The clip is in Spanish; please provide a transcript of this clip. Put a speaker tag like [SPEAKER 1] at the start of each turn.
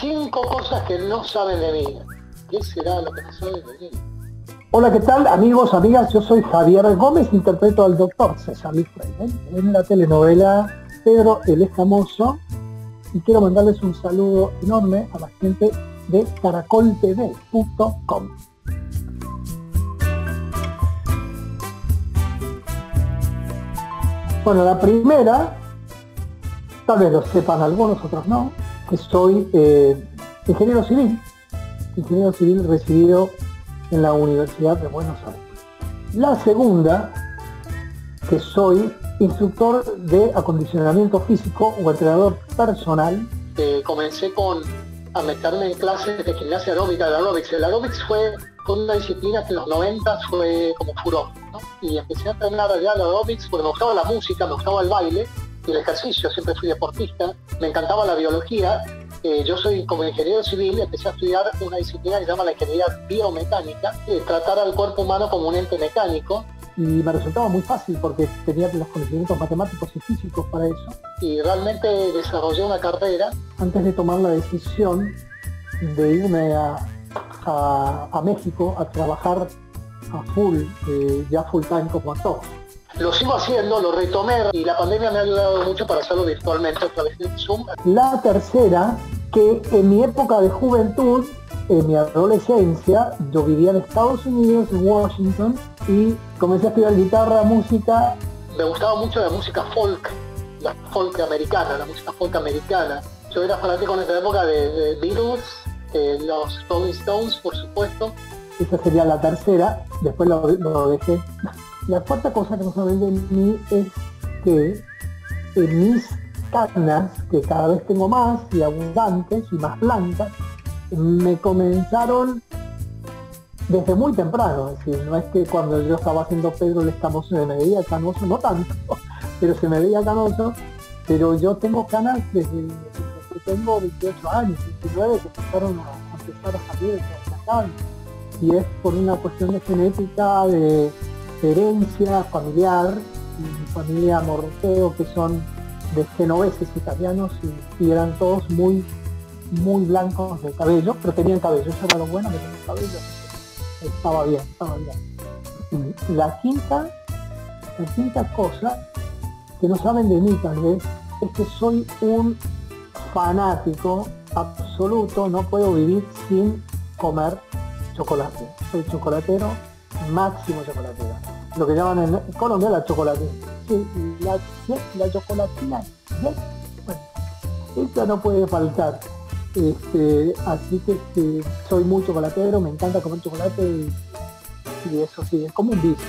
[SPEAKER 1] Cinco cosas que no saben de mí. ¿Qué será lo que no saben de mí?
[SPEAKER 2] Hola, ¿qué tal amigos, amigas? Yo soy Javier Gómez, interpreto al doctor César Freire en la telenovela Pedro el Escamoso y quiero mandarles un saludo enorme a la gente de caracoltv.com. Bueno, la primera, tal vez lo sepan algunos, otros no, soy eh, ingeniero civil, ingeniero civil recibido en la Universidad de Buenos Aires. La segunda, que soy instructor de acondicionamiento físico o entrenador personal.
[SPEAKER 1] comencé con a meterme en clases de gimnasia aeróbica, de aerobics. El aerobics fue una disciplina que en los 90 fue como furor. Y empecé a entrenar allá el aerobics porque me gustaba la música, me gustaba el baile el ejercicio, siempre fui deportista, me encantaba la biología. Eh, yo soy como ingeniero civil, empecé a estudiar una disciplina que se llama la ingeniería biomecánica, tratar al cuerpo humano como un ente mecánico
[SPEAKER 2] y me resultaba muy fácil porque tenía los conocimientos matemáticos y físicos para eso.
[SPEAKER 1] Y realmente desarrollé una carrera.
[SPEAKER 2] Antes de tomar la decisión de irme a, a, México a trabajar a full, eh, ya full time como actor.
[SPEAKER 1] Lo sigo haciendo, lo retomé y la pandemia me ha ayudado mucho para hacerlo virtualmente a través de Zoom.
[SPEAKER 2] La tercera, que en mi época de juventud, en mi adolescencia, yo vivía en Estados Unidos, en Washington, y comencé a estudiar guitarra, música.
[SPEAKER 1] Me gustaba mucho la música folk, la folk americana, la música folk americana. Yo era fanático en esa época de, Beatles, los Rolling Stones, por supuesto.
[SPEAKER 2] Esa sería la tercera, después lo, dejé. La cuarta cosa que no saben de mí es que mis canas, que cada vez tengo más y abundantes y más blancas, me comenzaron desde muy temprano, es decir, no es que cuando yo estaba haciendo Pedro el escamoso se me veía canoso, no tanto, pero se me veía canoso, pero yo tengo canas desde, que tengo 28 años, 19, que empezaron a, empezar a salir de la canas. Y es por una cuestión de genética, de herencia familiar, familia Morteo, que son de genoveses italianos y, eran todos muy muy blancos de cabello, pero tenían cabello, eso era lo bueno tenían cabello, estaba bien, estaba bien. La quinta, la quinta cosa que no saben de mí tal vez, es que soy un fanático absoluto, no puedo vivir sin comer chocolate. Soy chocolatero, máximo chocolatero. Lo que llaman en Colombia la chocolate. Sí, la, la chocolatina. Esta no puede faltar. Este, así que este, soy muy chocolatero, me encanta comer chocolate y, eso sí, es como un vicio.